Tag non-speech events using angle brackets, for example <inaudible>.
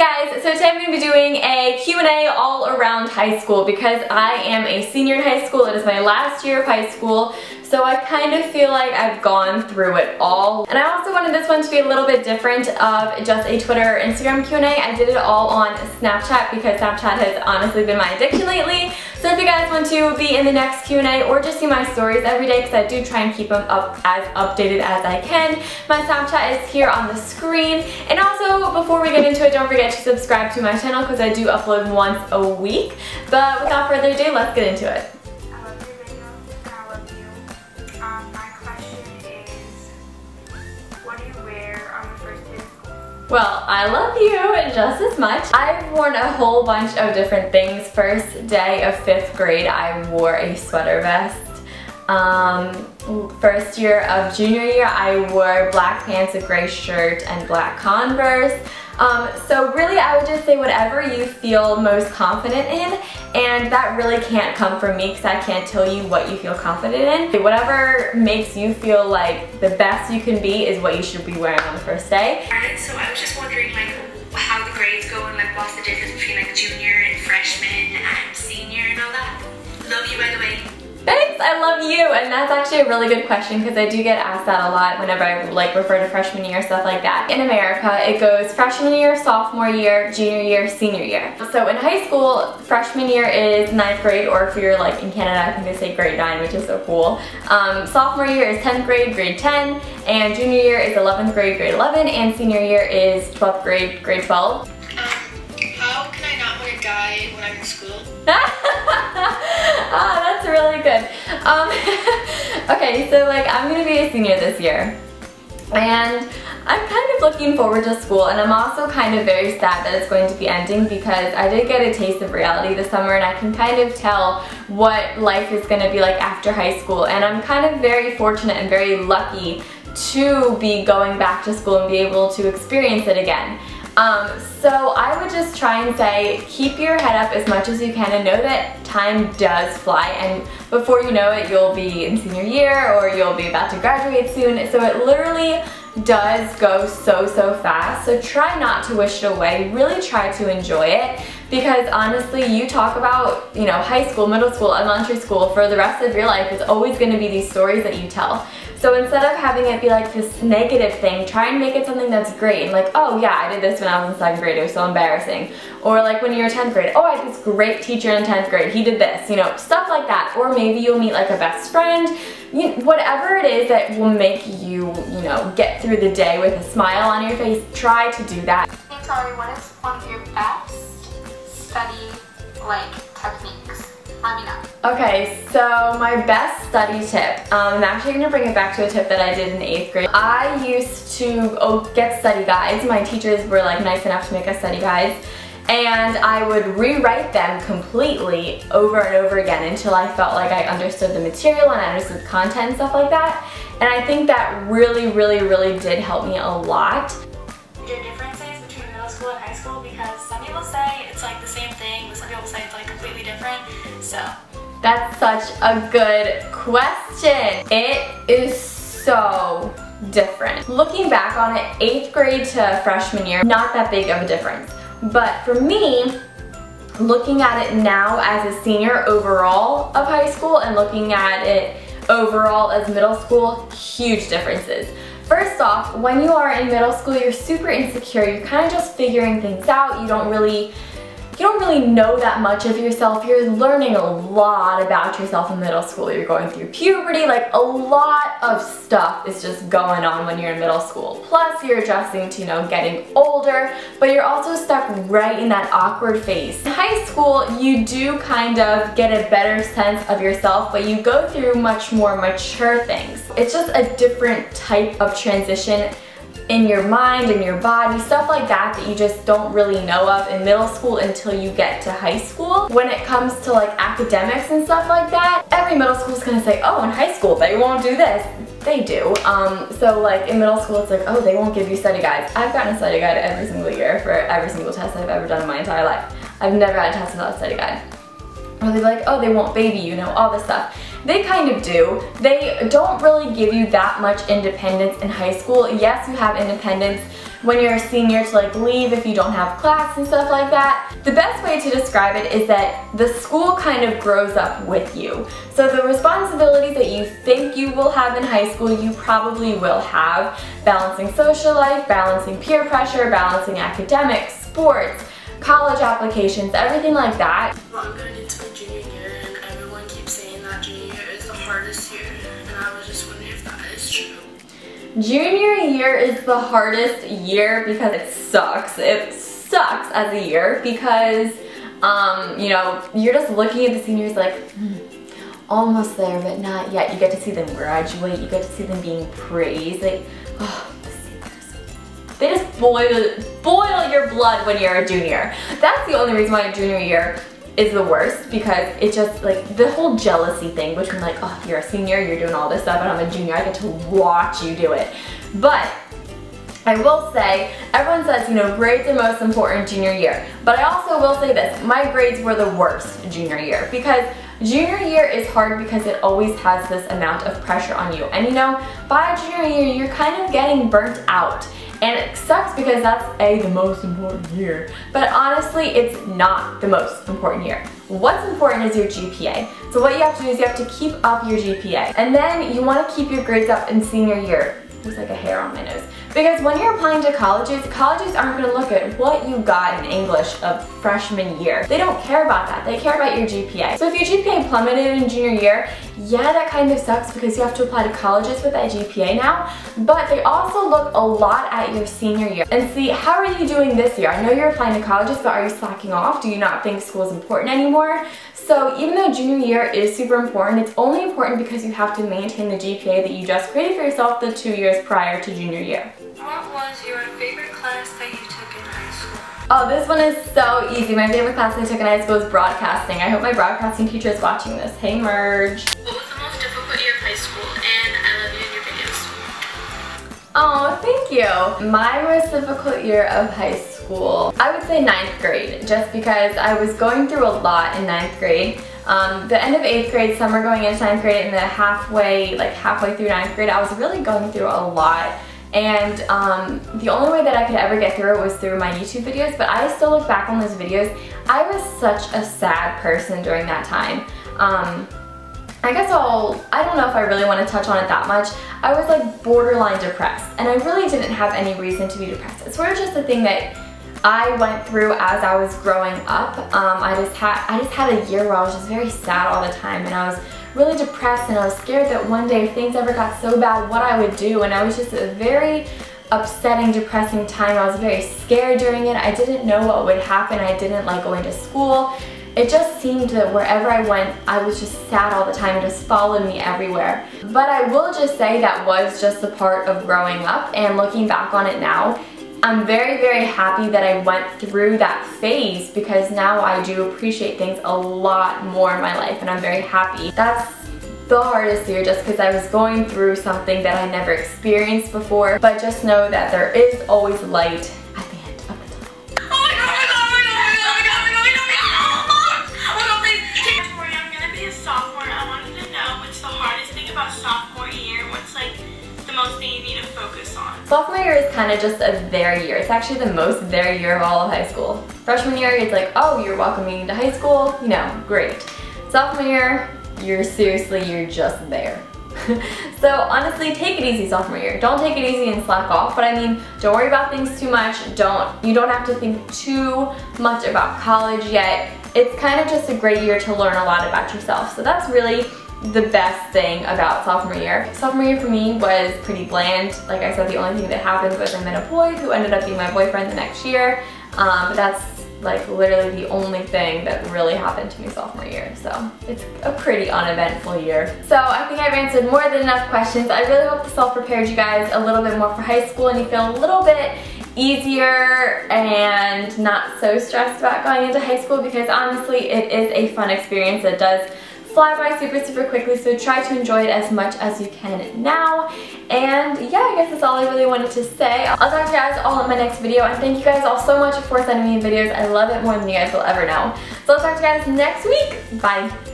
guys, so today I'm going to be doing a Q&A all around high school because I am a senior in high school. It is my last year of high school, so I kind of feel like I've gone through it all. And I also wanted this one to be a little bit different of just a Twitter or Instagram Q&A. I did it all on Snapchat because Snapchat has honestly been my addiction lately. So if you guys want to be in the next Q&A or just see my stories every day because I do try and keep them up as updated as I can, my Snapchat is here on the screen. And also, before we get into it, don't forget to subscribe to my channel because I do upload once a week. But without further ado, let's get into it. Well, I love you just as much. I've worn a whole bunch of different things. First day of fifth grade, I wore a sweater vest. Um, first year of junior year, I wore black pants, a gray shirt, and black Converse. Um, so really I would just say whatever you feel most confident in and that really can't come from me because I can't tell you what you feel confident in. Whatever makes you feel like the best you can be is what you should be wearing on the first day. Alright, so I was just wondering like how the grades go and like what's the difference between like junior and freshman and senior and all that. Love you by the way. Thanks, I love you. And that's actually a really good question because I do get asked that a lot whenever I like refer to freshman year, stuff like that. In America, it goes freshman year, sophomore year, junior year, senior year. So in high school, freshman year is ninth grade, or if you're like in Canada, I think they say grade nine, which is so cool. Um, sophomore year is 10th grade, grade 10, and junior year is 11th grade, grade 11, and senior year is 12th grade, grade 12. Um, how can I not want to die when I'm in school? <laughs> ah, that's really good. Um, <laughs> okay, so like I'm gonna be a senior this year. And I'm kind of looking forward to school and I'm also kind of very sad that it's going to be ending because I did get a taste of reality this summer and I can kind of tell what life is going to be like after high school and I'm kind of very fortunate and very lucky to be going back to school and be able to experience it again. Um, so I would just try and say keep your head up as much as you can and know that time does fly. And before you know it you'll be in senior year or you'll be about to graduate soon. So it literally does go so so fast. So try not to wish it away. Really try to enjoy it. Because honestly you talk about you know high school middle school elementary school for the rest of your life it's always going to be these stories that you tell so instead of having it be like this negative thing, try and make it something that's great and like, oh yeah, I did this when I was in second grade, it was so embarrassing. Or like when you're in 10th grade, oh I had this great teacher in 10th grade, he did this, you know, stuff like that. Or maybe you'll meet like a best friend, you, whatever it is that will make you, you know, get through the day with a smile on your face, try to do that. Hey Tori, what is one of your best study like techniques? Okay, so my best study tip, um, I'm actually going to bring it back to a tip that I did in 8th grade. I used to oh, get study guides. My teachers were like nice enough to make us study guides. And I would rewrite them completely over and over again until I felt like I understood the material and I understood the content and stuff like that. And I think that really, really, really did help me a lot. It's like the same thing, but some people say it's like completely different so? That's such a good question. It is so different. Looking back on it, 8th grade to freshman year, not that big of a difference. But for me, looking at it now as a senior overall of high school and looking at it overall as middle school, huge differences. First off, when you are in middle school, you're super insecure. You're kind of just figuring things out. You don't really you don't really know that much of yourself. You're learning a lot about yourself in middle school. You're going through puberty, like a lot of stuff is just going on when you're in middle school. Plus you're adjusting to, you know, getting older, but you're also stuck right in that awkward phase. In high school, you do kind of get a better sense of yourself, but you go through much more mature things. It's just a different type of transition in your mind, in your body, stuff like that that you just don't really know of in middle school until you get to high school. When it comes to like academics and stuff like that, every middle school is gonna say, oh, in high school they won't do this. They do. Um, so like in middle school it's like, oh, they won't give you study guides. I've gotten a study guide every single year for every single test I've ever done in my entire life. I've never had a test without a study guide. Or they're like, oh, they won't baby you, know, all this stuff. They kind of do. They don't really give you that much independence in high school. Yes, you have independence when you're a senior to like leave if you don't have class and stuff like that. The best way to describe it is that the school kind of grows up with you. So the responsibilities that you think you will have in high school, you probably will have. Balancing social life, balancing peer pressure, balancing academics, sports, college applications, everything like that. Junior year is the hardest year because it sucks. It sucks as a year because, um, you know, you're just looking at the seniors like, hmm, almost there, but not yet. You get to see them graduate. You get to see them being praised. Like, oh, they just boil, boil your blood when you're a junior. That's the only reason why junior year is the worst because it just like the whole jealousy thing between like oh you're a senior you're doing all this stuff and I'm a junior I get to watch you do it but I will say, everyone says, you know, grades are most important junior year. But I also will say this, my grades were the worst junior year because junior year is hard because it always has this amount of pressure on you. And you know, by junior year, you're kind of getting burnt out. And it sucks because that's A, the most important year. But honestly, it's not the most important year. What's important is your GPA. So what you have to do is you have to keep up your GPA. And then you want to keep your grades up in senior year. There's like a hair on my nose. Because when you're applying to colleges, colleges aren't going to look at what you got in English of freshman year. They don't care about that. They care about your GPA. So if your GPA plummeted in junior year, yeah, that kind of sucks because you have to apply to colleges with that GPA now, but they also look a lot at your senior year and see how are you doing this year? I know you're applying to colleges, but are you slacking off? Do you not think school is important anymore? So even though junior year is super important, it's only important because you have to maintain the GPA that you just created for yourself the two years prior to junior year. What was your favorite class that you took in high school? Oh, this one is so easy. My favorite class I took in high school was broadcasting. I hope my broadcasting teacher is watching this. Hey, Merge. What was the most difficult year of high school? And I love you in your videos. Oh, thank you. My most difficult year of high school, I would say ninth grade, just because I was going through a lot in ninth grade. Um, the end of eighth grade, summer going into ninth grade, and the halfway, like halfway through ninth grade, I was really going through a lot. And um, the only way that I could ever get through it was through my YouTube videos, but I still look back on those videos. I was such a sad person during that time. Um, I guess I'll, I don't know if I really want to touch on it that much. I was like borderline depressed and I really didn't have any reason to be depressed. It's sort of just a thing that I went through as I was growing up. Um, I just had I just had a year where I was just very sad all the time and I was really depressed and I was scared that one day if things ever got so bad what I would do and I was just a very upsetting, depressing time. I was very scared during it. I didn't know what would happen. I didn't like going to school. It just seemed that wherever I went, I was just sad all the time. It just followed me everywhere. But I will just say that was just a part of growing up and looking back on it now, I'm very, very happy that I went through that phase because now I do appreciate things a lot more in my life and I'm very happy. That's the hardest year just because I was going through something that I never experienced before. But just know that there is always light at the end of the tunnel. I wanted to know what's the hardest thing about sophomore year? What's like the most you need to focus on? Sophomore year is kind of just a there year. It's actually the most there year of all of high school. Freshman year, it's like, oh, you're welcoming to high school, you know, great. Sophomore year, you're seriously, you're just there. <laughs> so honestly, take it easy sophomore year. Don't take it easy and slack off, but I mean, don't worry about things too much. Don't, you don't have to think too much about college yet. It's kind of just a great year to learn a lot about yourself. So that's really the best thing about sophomore year. Sophomore year for me was pretty bland. Like I said, the only thing that happened was I met a boy who ended up being my boyfriend the next year. Um, but that's like literally the only thing that really happened to me sophomore year. So it's a pretty uneventful year. So I think I've answered more than enough questions. I really hope this all prepared you guys a little bit more for high school and you feel a little bit easier and not so stressed about going into high school because honestly it is a fun experience. It does fly by super, super quickly, so try to enjoy it as much as you can now. And yeah, I guess that's all I really wanted to say. I'll talk to you guys all in my next video, and thank you guys all so much for sending me videos. I love it more than you guys will ever know. So I'll talk to you guys next week. Bye.